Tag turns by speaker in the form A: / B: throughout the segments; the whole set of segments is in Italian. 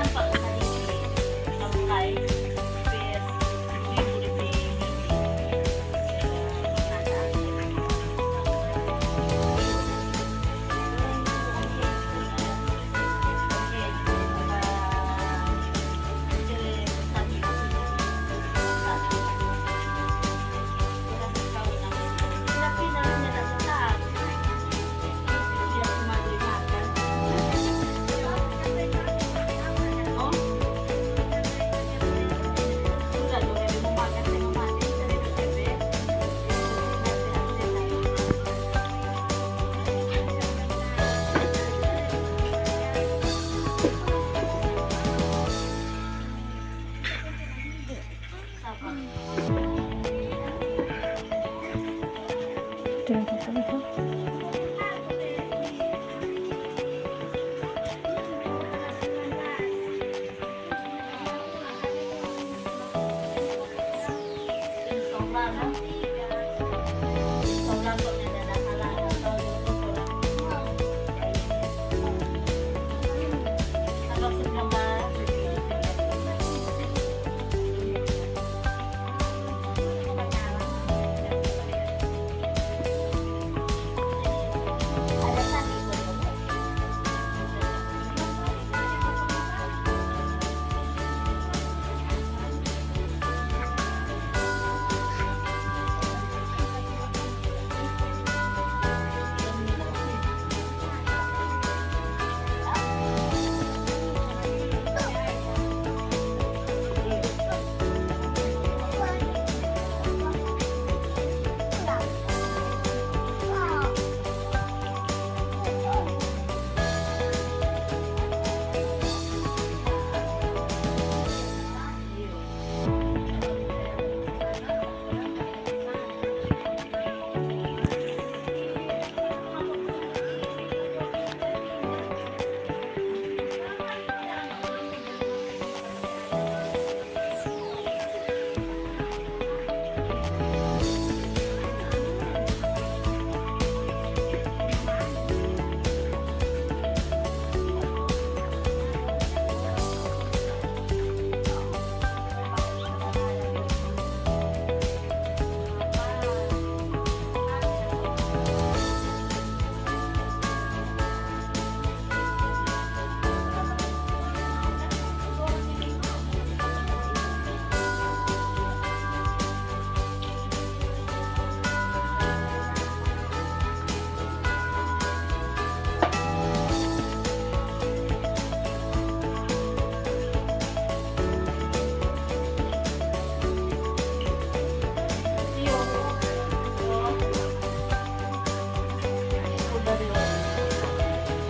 A: lang po. Bye. ส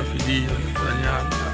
B: Tinda video italiano.